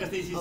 Zacarias tem esse